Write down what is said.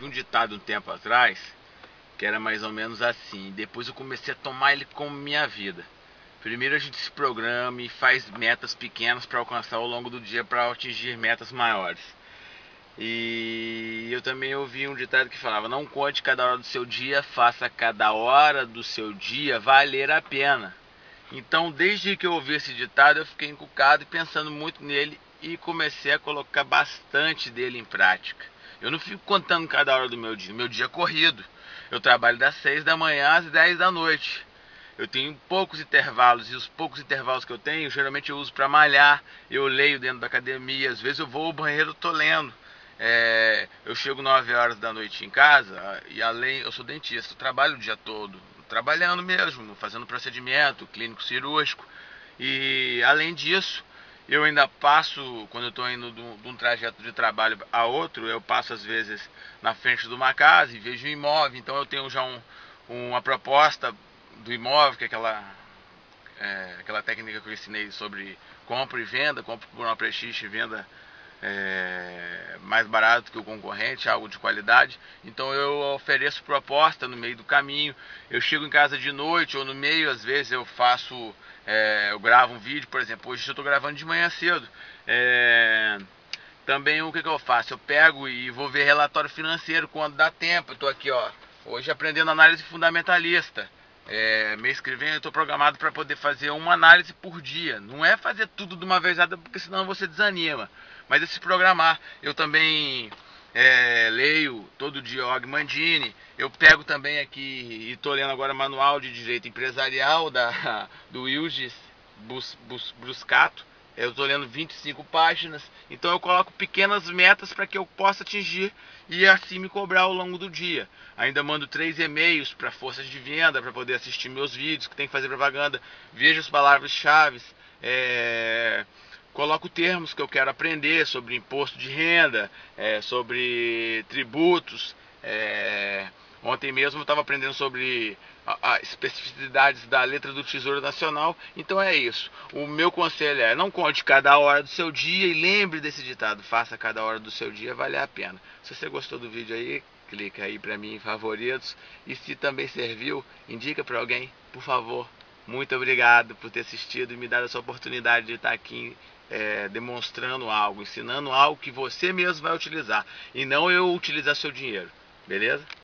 um ditado um tempo atrás que era mais ou menos assim. Depois eu comecei a tomar ele como minha vida. Primeiro a gente se programa e faz metas pequenas para alcançar ao longo do dia para atingir metas maiores. E eu também ouvi um ditado que falava: Não conte cada hora do seu dia, faça cada hora do seu dia valer a pena. Então, desde que eu ouvi esse ditado, eu fiquei encucado e pensando muito nele e comecei a colocar bastante dele em prática. Eu não fico contando cada hora do meu dia, meu dia é corrido. Eu trabalho das 6 da manhã às 10 da noite. Eu tenho poucos intervalos e os poucos intervalos que eu tenho, geralmente eu uso para malhar. Eu leio dentro da academia, às vezes eu vou ao banheiro, tô lendo. É, eu chego 9 horas da noite em casa e além, eu sou dentista, eu trabalho o dia todo, trabalhando mesmo, fazendo procedimento clínico cirúrgico. E além disso, eu ainda passo, quando eu estou indo de um, trajeto de trabalho a outro, eu passo às vezes na frente de uma casa e vejo um imóvel, então eu tenho já um, uma proposta do imóvel, que é aquela, é, aquela técnica que eu ensinei sobre compra e venda, compra por uma prestígio e venda é, mais barato que o concorrente, algo de qualidade. Então eu ofereço proposta no meio do caminho. Eu chego em casa de noite ou no meio, às vezes eu faço, é, eu gravo um vídeo, por exemplo, hoje eu estou gravando de manhã cedo. É, também o que, que eu faço? Eu pego e vou ver relatório financeiro quando dá tempo. Eu estou aqui, ó, hoje aprendendo análise fundamentalista. É, mês que vem eu estou programado para poder fazer uma análise por dia. Não é fazer tudo de uma vez, porque senão você desanima. Mas é se programar. Eu também é, leio todo dia Og Mandini. Eu pego também aqui e estou lendo agora manual de direito empresarial da, do Bus, Bruscato. Eu estou lendo 25 páginas, então eu coloco pequenas metas para que eu possa atingir e assim me cobrar ao longo do dia. Ainda mando três e-mails para forças de venda para poder assistir meus vídeos, que tem que fazer propaganda. Vejo as palavras-chave, é... coloco termos que eu quero aprender sobre imposto de renda, é... sobre tributos. É... Ontem mesmo eu estava aprendendo sobre as especificidades da letra do Tesouro Nacional. Então é isso. O meu conselho é: não conte cada hora do seu dia e lembre desse ditado: faça cada hora do seu dia valer a pena. Se você gostou do vídeo aí, clica aí para mim em favoritos. E se também serviu, indica para alguém, por favor. Muito obrigado por ter assistido e me dado essa oportunidade de estar aqui é, demonstrando algo, ensinando algo que você mesmo vai utilizar e não eu utilizar seu dinheiro. Beleza?